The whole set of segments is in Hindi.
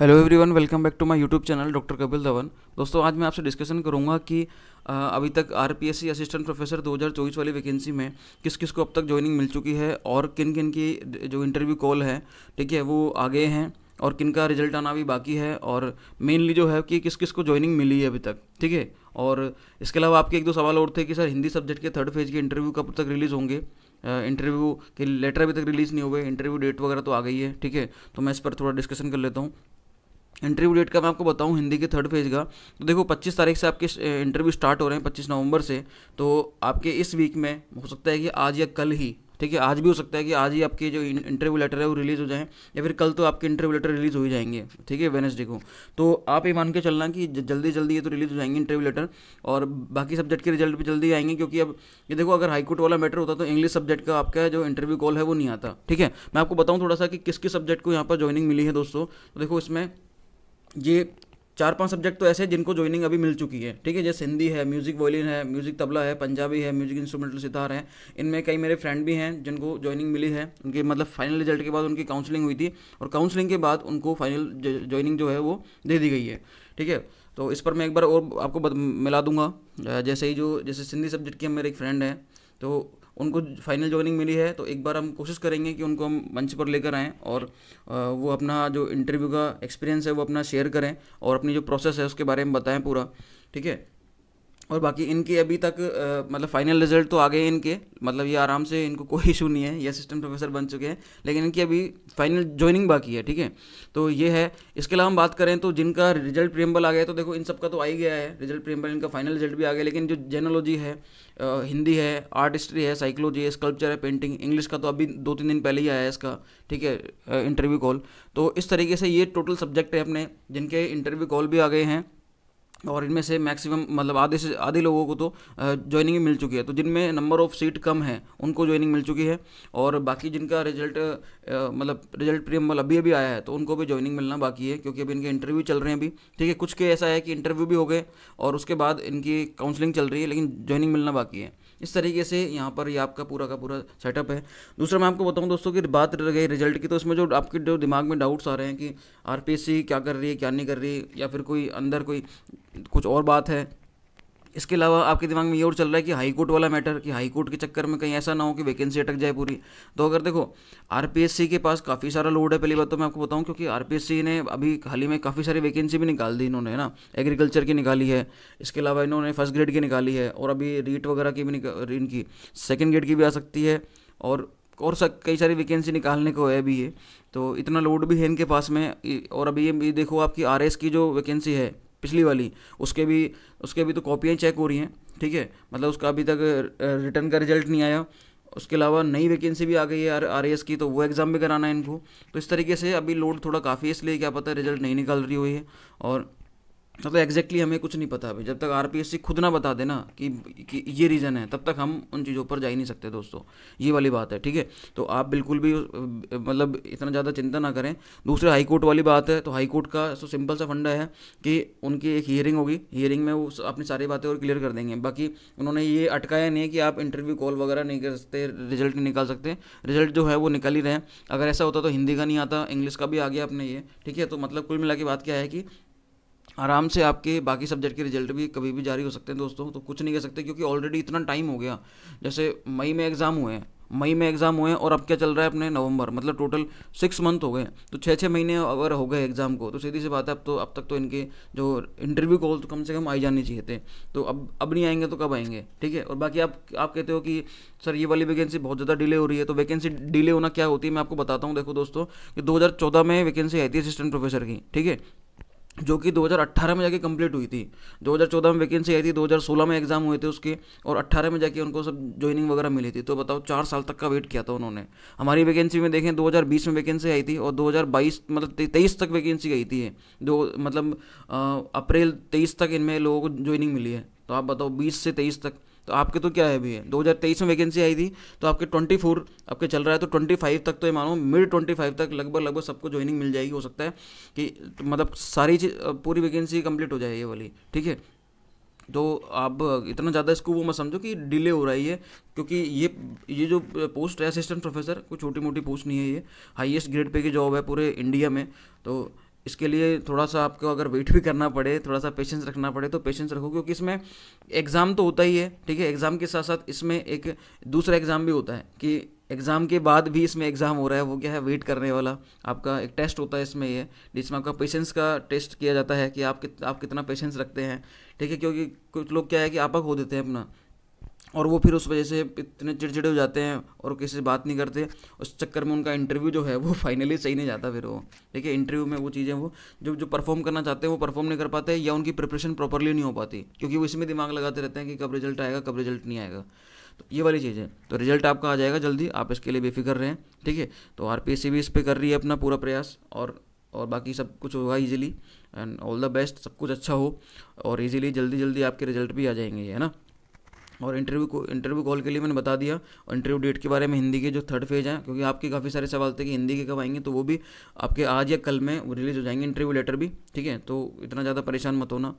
Hello everyone welcome back to my YouTube channel doctor Kapil Dhawan दोस्तों, आज मैं आपसे डिस्कशन करूँगा कि अभी तक आरपीएससी असिस्टेंट प्रोफेसर 2024 वाली वैकेंसी में किस किस को अब तक ज्वाइनिंग मिल चुकी है और किन किन की जो इंटरव्यू कॉल है, ठीक है, वो आगे हैं और किन का रिज़ल्ट आना भी बाकी है और मेनली जो है कि किस किस को ज्वाइनिंग मिली है अभी तक, ठीक है? और इसके अलावा आपके एक दो सवाल और थे कि सर, हिंदी सब्जेक्ट के थर्ड फ़ेज़ के इंटरव्यू कब तक रिलीज़ होंगे? इंटरव्यू के लेटर अभी तक रिलीज़ नहीं हुए इंटरव्यू डेट वगैरह तो आ गई है, ठीक है? तो मैं इस पर थोड़ा डिस्कशन कर लेता हूँ। इंटरव्यू डेट का मैं आपको बताऊँ हिंदी के थर्ड फ़ेज़ का। तो देखो 25 तारीख से आपके इंटरव्यू स्टार्ट हो रहे हैं 25 नवंबर से। तो आपके इस वीक में हो सकता है कि आज या कल ही, ठीक है, आज भी हो सकता है कि आज ही आपके जो इंटरव्यू लेटर है वो रिलीज़ हो जाए, या फिर कल तो आपके इंटरव्यू लेटर रिलीज़ हो ही जाएँगे, ठीक है वेनसडे को। तो आप ये मान के चलना कि जल्दी जल्दी ये तो रिलीज़ हो जाएँगे इंटरव्यू लेटर और बाकी सब्जेक्ट के रिज़ल्ट भी जल्दी आएँगे, क्योंकि अब ये देखो, अगर हाईकोर्ट वाला मैटर होता तो इंग्लिश सब्जेक्ट का आपका जो इंटरव्यू कॉल है वो नहीं आता, ठीक है। मैं आपको बताऊँ थोड़ा सा कि किस किस सब्जेक्ट को यहाँ पर ज्वाइनिंग मिली है दोस्तों? तो देखो, इसमें ये चार पाँच सब्जेक्ट तो ऐसे हैं जिनको ज्वाइनिंग अभी मिल चुकी है। ठीक है, जैसे हिंदी है म्यूज़िक वॉयलिन है म्यूज़िक तबला है, पंजाबी है म्यूज़िक इंस्ट्रूमेंटल सितार है। इनमें कई मेरे फ्रेंड भी हैं जिनको ज्वाइनिंग मिली है। उनके मतलब फाइनल रिज़ल्ट के बाद उनकी काउंसलिंग हुई थी और काउंसलिंग के बाद उनको फाइनल ज्वाइनिंग जो है वो दे दी गई है। ठीक है तो इस पर मैं एक बार और आपको मिला दूँगा। जैसे ही जो, जैसे सिंधी सब्जेक्ट के मेरे एक फ्रेंड हैं तो उनको फाइनल ज्वाइनिंग मिली है तो एक बार हम कोशिश करेंगे कि उनको हम मंच पर लेकर आएँ और वो अपना जो इंटरव्यू का एक्सपीरियंस है, वो अपना शेयर करें और अपनी जो प्रोसेस है, उसके बारे में बताएँ पूरा। ठीक है? और बाकी इनके अभी तक आ, मतलब फाइनल रिज़ल्ट तो आ गए इनके। मतलब ये आराम से इनको कोई इशू नहीं है। ये असिस्टेंट प्रोफेसर बन चुके हैं। लेकिन इनकी अभी फाइनल ज्वाइनिंग बाकी है ठीक है? तो ये है। इसके अलावा हम बात करें तो जिनका रिज़ल्ट प्रियम्बल आ गया तो देखो इन सबका तो आ ही गया है। रिज़ल्ट प्रियम्बल इनका फाइनल रिज़ल्ट भी आ गया। लेकिन जो जेनोलॉजी है आ, हिंदी है आर्ट हिस्ट्री है साइकोलॉजी है स्कल्पचर है पेंटिंग इंग्लिश का तो अभी दो तीन दिन पहले ही आया है इसका ठीक है? इंटरव्यू कॉल तो इस तरीके से ये टोटल सब्जेक्ट है अपने जिनके इंटरव्यू कॉल भी आ गए हैं। और इनमें से मैक्सिमम मतलब आधे से, आधे लोगों को तो ज्वाइनिंग मिल चुकी है। तो जिनमें नंबर ऑफ़ सीट कम है, उनको ज्वाइनिंग मिल चुकी है। और बाकी जिनका रिज़ल्ट मतलब रिज़ल्ट प्रियम्बल अभी अभी आया है तो उनको भी ज्वाइनिंग मिलना बाकी है, क्योंकि अभी इनके इंटरव्यू चल रहे हैं अभी। ठीक है, कुछ के ऐसा है कि इंटरव्यू भी हो गए, और उसके बाद इनकी काउंसलिंग चल रही है, लेकिन ज्वाइनिंग मिलना बाकी है। इस तरीके से यहाँ पर ये यह आपका पूरा का पूरा सेटअप है। दूसरा मैं आपको बताऊँ दोस्तों की बात रह गई रिज़ल्ट की तो इसमें जो आपके जो दिमाग में डाउट्स आ रहे हैं कि आरपीएससी क्या कर रही है, क्या नहीं कर रही या फिर कोई अंदर कोई कुछ और बात है इसके अलावा आपके दिमाग में ये और चल रहा है कि हाई कोर्ट वाला मैटर, कि हाई कोर्ट के चक्कर में कहीं ऐसा ना हो कि वैकेंसी अटक जाए पूरी। तो अगर देखो आरपीएससी के पास काफ़ी सारा लोड है, पहली बात तो मैं आपको बताऊँ, क्योंकि आरपीएससी ने अभी हाल ही में काफ़ी सारी वैकेंसी भी निकाल दी इन्होंने ना? एग्रीकल्चर की निकाली है, इसके अलावा इन्होंने फ़र्स्ट ग्रेड की निकाली है, और अभी रीट वगैरह की भी इनकी सेकेंड ग्रेड की भी आ सकती है, और और कई सारी वैकेंसी निकालने को है अभी ये। तो इतना लोड भी है इनके पास में, और अभी ये देखो आपकी आरएस की जो वैकेंसी है पिछली वाली, उसके भी उसके भी तो कॉपियाँ चेक हो रही हैं, ठीक है? मतलब उसका अभी तक रिटर्न का रिज़ल्ट नहीं आया। उसके अलावा नई वैकेंसी भी आ गई है आर एस की तो वो एग्ज़ाम भी कराना है इनको। तो इस तरीके से अभी लोड थोड़ा काफ़ी है, इसलिए क्या पता रिज़ल्ट नहीं निकल रही हुई है। और मतलब तो एग्जैक्टली हमें कुछ नहीं पता अभी जब तक आरपीएससी खुद ना बता देना कि, कि ये रीज़न है तब तक हम उन चीज़ों पर जा ही नहीं सकते दोस्तों। ये वाली बात है ठीक है? तो आप बिल्कुल भी मतलब इतना ज़्यादा चिंता ना करें। दूसरे हाई कोर्ट वाली बात है तो हाई कोर्ट का तो सिंपल सा फंडा है कि उनकी एक हियरिंग होगी। हियरिंग में वो अपनी सारी बातें और क्लियर कर देंगे। बाकी उन्होंने ये अटकाया नहीं है कि आप इंटरव्यू कॉल वगैरह नहीं कर सकते रिज़ल्ट नहीं निकाल सकते। रिज़ल्ट जो है वो निकल ही रहे अगर ऐसा होता तो हिंदी का नहीं आता इंग्लिश का भी आ गया अपने ये ठीक है? तो मतलब कुल मिला की बात क्या है कि आराम से आपके बाकी सब्जेक्ट के रिज़ल्ट भी कभी भी जारी हो सकते हैं दोस्तों तो कुछ नहीं कह सकते क्योंकि ऑलरेडी इतना टाइम हो गया। जैसे मई में एग्ज़ाम हुए हैं, मई में एग्ज़ाम हुए हैं और अब क्या चल रहा है अपने नवंबर मतलब टोटल सिक्स मंथ हो गए तो छः छः महीने अगर हो गए एग्ज़ाम को तो सीधी सी बात है अब तो अब तक तो इनके जो इंटरव्यू कॉल तो कम से कम आई जानी चाहिए थे। तो अब अब नहीं आएँगे तो कब आएँगे, ठीक है? और बाकी आप आप कहते हो कि, सर, ये वाली वैकेंसी बहुत ज़्यादा डिले हो रही है। तो वैकेंसी डिले होना क्या होती है, मैं आपको बताता हूँ। देखो दोस्तों, कि दो हज़ार चौदह में वैकेंसी आई थी असिस्टेंट प्रोफेसर की, ठीक है? जो कि 2018 में जाके कंप्लीट हुई थी। 2014 में वैकेंसी आई थी 2016 में एग्ज़ाम हुए थे उसके, और 18 में जाके उनको सब ज्वाइनिंग वगैरह मिली थी। तो बताओ, चार साल तक का वेट किया था उन्होंने। हमारी वैकेंसी में देखें 2020 में वैकेंसी आई थी, और 2022 मतलब तेईस तक वैकेंसी गई थी दो मतलब अप्रैल तेईस तक इनमें लोगों को ज्वाइनिंग मिली है। तो आप बताओ, बीस से तेईस तक तो आपके तो क्या है अभी? है 2023 में वैकेंसी आई थी तो आपके 24 आपके चल रहा है तो 25 तक तो ये मानो मिड 25 तक लगभग लगभग सबको ज्वाइनिंग मिल जाएगी, हो सकता है कि तो मतलब सारी चीज़ पूरी वैकेंसी कंप्लीट हो जाए ये वाली, ठीक है? तो आप इतना ज़्यादा इसको वो मत समझो कि डिले हो रही है, क्योंकि ये ये जो पोस्ट है असिस्टेंट प्रोफेसर कोई छोटी मोटी पोस्ट नहीं है ये हाईएस्ट ग्रेड पे की जॉब है पूरे इंडिया में तो इसके लिए थोड़ा सा आपको अगर वेट भी करना पड़े थोड़ा सा पेशेंस रखना पड़े तो पेशेंस रखो क्योंकि इसमें एग्ज़ाम तो होता ही है ठीक है? एग्ज़ाम के साथ साथ इसमें एक दूसरा एग्ज़ाम भी होता है कि एग्ज़ाम के बाद भी इसमें एग्ज़ाम हो रहा है वो क्या है? वेट करने वाला। आपका एक टेस्ट होता है इसमें ये जिसमें आपका पेशेंस का टेस्ट किया जाता है कि आप कित, आप कितना पेशेंस रखते हैं ठीक है? क्योंकि कुछ लोग क्या है कि आपा खो देते हैं अपना। और वो फिर उस वजह से इतने चिड़चिड़े हो जाते हैं और किसी से बात नहीं करते। उस चक्कर में उनका इंटरव्यू जो है, वो फाइनली सही नहीं जाता फिर वो। ठीक है इंटरव्यू में वो चीज़ें वो, जो जो परफॉर्म करना चाहते हैं, वो परफॉर्म नहीं कर पाते या उनकी प्रिपरेशन प्रॉपरली नहीं हो पाती। क्योंकि वो इसमें दिमाग लगाते रहते हैं कि कब रिज़ल्ट आएगा, कब रिज़ल्ट नहीं आएगा। तो ये वाली चीज़। है तो रिज़ल्ट आपका आ जाएगा जल्दी, आप इसके लिए बेफिक्र रहें, ठीक है? तो आर पी भी इस पर कर रही है अपना पूरा प्रयास और और बाकी सब कुछ होगा easily and all the best सब कुछ अच्छा हो और इजीली जल्दी जल्दी आपके रिज़ल्ट भी आ जाएँगे, है ना? और इंटरव्यू को इंटरव्यू कॉल के लिए मैंने बता दिया। और इंटरव्यू डेट के बारे में हिंदी के जो थर्ड फ़ेज़ हैं, क्योंकि आपके काफ़ी सारे सवाल थे कि हिंदी के कब आएँगे तो वो भी आपके आज या कल में वो रिलीज़ हो जाएँगे इंटरव्यू लेटर भी, ठीक है? तो इतना ज़्यादा परेशान मत होना।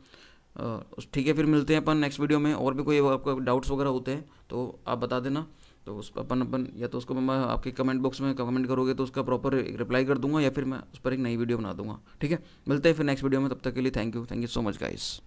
ठीक है, फिर मिलते हैं अपन नेक्स्ट वीडियो में। और भी कोई आपका डाउट्स वगैरह होते हैं तो आप बता देना। तो उस अपन अपन या तो उसको मैं आपके कमेंट बॉक्स में कमेंट करोगे तो उसका प्रॉपर रिप्लाई कर दूँगा, या फिर मैं उस पर एक नई वीडियो बना दूँगा। ठीक है? मिलते हैं फिर नेक्स्ट वीडियो में, तब तक के लिए thank you thank you so much guys